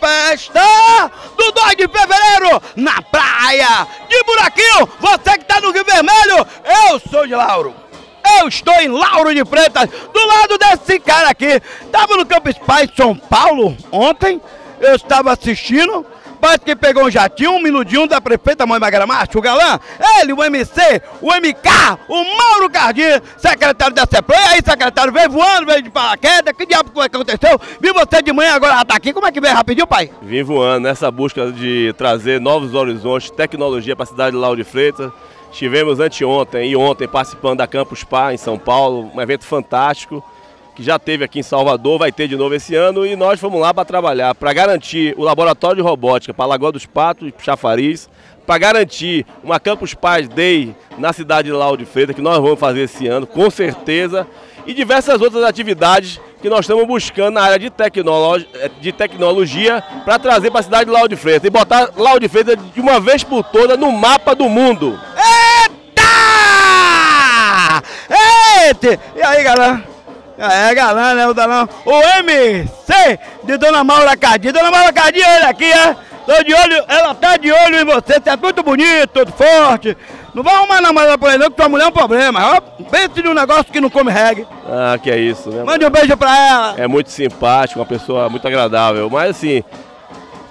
festa do 2 de fevereiro na praia de Buraquinho. Você que tá no Rio Vermelho, eu sou de Lauro. Eu estou em Lauro de Freitas, do lado desse cara aqui. Tava no Campus Paz, São Paulo, ontem. Eu estava assistindo. Parece que pegou um jatinho, um minudinho da prefeita Mãe Magramacho, o galã, ele, o MC, o MK, o Mauro Cardim, secretário da CEPLA. E aí, secretário, veio voando, veio de paraquedas, que diabo que aconteceu? Vi você de manhã, agora tá aqui, como é que veio rapidinho, pai? Vim voando nessa busca de trazer novos horizontes, tecnologia para a cidade de Lauro de Freitas. Estivemos anteontem e ontem participando da Campus Par em São Paulo, um evento fantástico que já teve aqui em Salvador, vai ter de novo esse ano e nós fomos lá para trabalhar, para garantir o laboratório de robótica para Lagoa dos Patos e Chafariz, para garantir uma Campus Paz Day na cidade de Lauro de Freitas, que nós vamos fazer esse ano, com certeza, e diversas outras atividades que nós estamos buscando na área de, tecnologia, de tecnologia para trazer para a cidade de Lauro de Freitas e botar Lauro de Freitas de uma vez por toda no mapa do mundo. Eita! Eita! E aí, galera? É, galã, né, o Dalão? O MC de Dona Maura Cardia. Dona Maura Cardia, olha aqui, é. Tô de olho, ela tá de olho em você. Você é muito bonito, todo forte. Não vai arrumar namorada por aí não, que tua mulher é um problema. Ó, pense num negócio que não come reggae. Ah, que é isso, né? Mande um beijo pra ela. É muito simpático, uma pessoa muito agradável. Mas assim,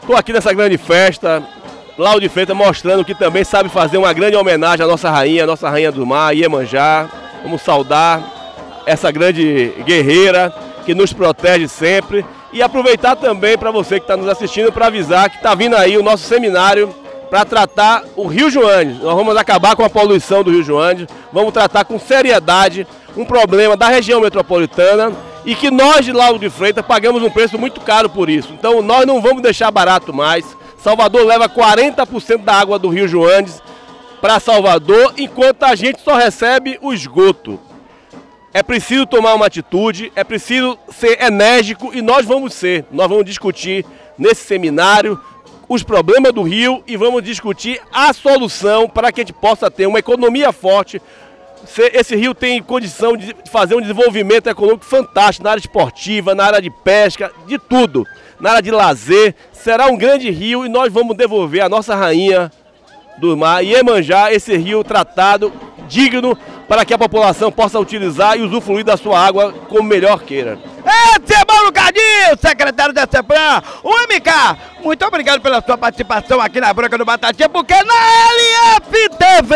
tô aqui nessa grande festa, Lauro de Freitas mostrando que também sabe fazer uma grande homenagem à nossa rainha, à nossa rainha do mar, Iemanjá. Vamos saudar essa grande guerreira que nos protege sempre. E aproveitar também para você que está nos assistindo para avisar que está vindo aí o nosso seminário para tratar o Rio Joanes. Nós vamos acabar com a poluição do Rio Joanes, vamos tratar com seriedade um problema da região metropolitana e que nós de Lauro de Freitas pagamos um preço muito caro por isso. Então nós não vamos deixar barato mais. Salvador leva 40% da água do Rio Joanes para Salvador, enquanto a gente só recebe o esgoto. É preciso tomar uma atitude, é preciso ser enérgico e nós vamos ser. Nós vamos discutir nesse seminário os problemas do Rio e vamos discutir a solução para que a gente possa ter uma economia forte. Esse rio tem condição de fazer um desenvolvimento econômico fantástico na área esportiva, na área de pesca, de tudo. Na área de lazer, será um grande rio e nós vamos devolver a nossa rainha do mar, Iemanjá, esse rio tratado, digno, para que a população possa utilizar e usufruir da sua água como melhor queira. Esse é Mauro Cadinho, secretário da CEPRAM, o MK. Muito obrigado pela sua participação aqui na Branca do Batatinha, porque na LFTV...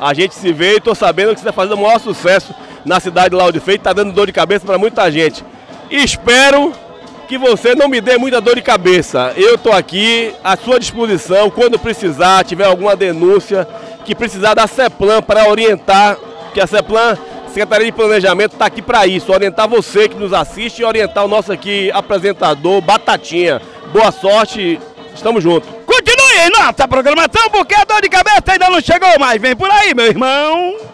A gente se vê e estou sabendo que você está fazendo o maior sucesso na cidade de Lauro de Feito, está dando dor de cabeça para muita gente. Espero que você não me dê muita dor de cabeça. Eu estou aqui à sua disposição quando precisar, tiver alguma denúncia, que precisar da CEPLAN para orientar, que a CEPLAN, Secretaria de Planejamento, está aqui para isso, orientar você que nos assiste e orientar o nosso aqui apresentador, Batatinha. Boa sorte, estamos juntos. Continue nossa programação, porque a dor de cabeça ainda não chegou, mas vem por aí, meu irmão.